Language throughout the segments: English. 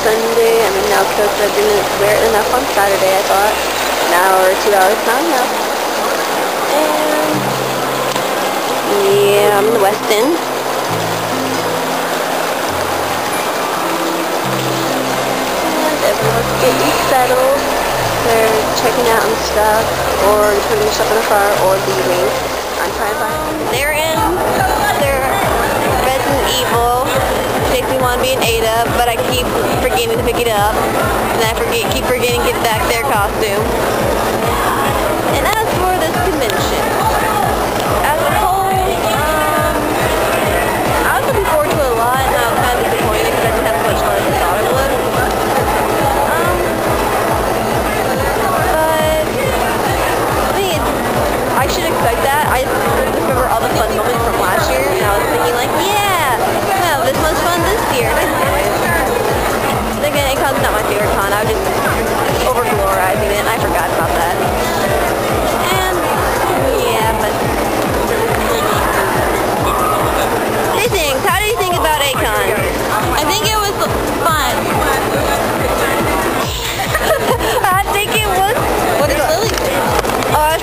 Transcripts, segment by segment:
Sunday, I mean now because I didn't wear it enough on Saturday, I thought an hour or two hours not enough. And yeah, I'm in the West End. And everyone's getting settled. They're checking out and stuff, or putting stuff in the car, or leaving. forgetting to pick it up. And I forget, keep forgetting to get back their costume. And as for this convention,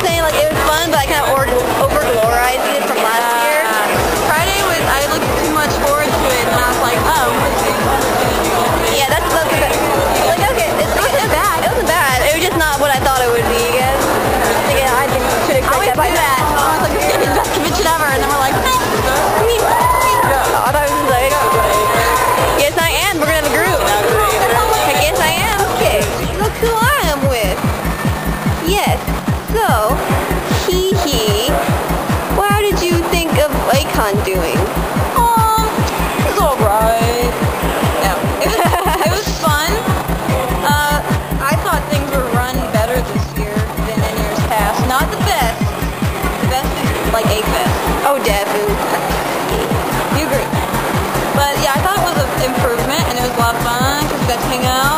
saying like it was fun, but I kind of over glorified So, hee hee, what did you think of A-kon doing? Um, it was alright. Yeah, it was, fun. Uh, I thought things were run better this year than in years past. Not the best. The best is like. Oh, You agree. But yeah, I thought it was an improvement and it was a lot of fun we got to hang out.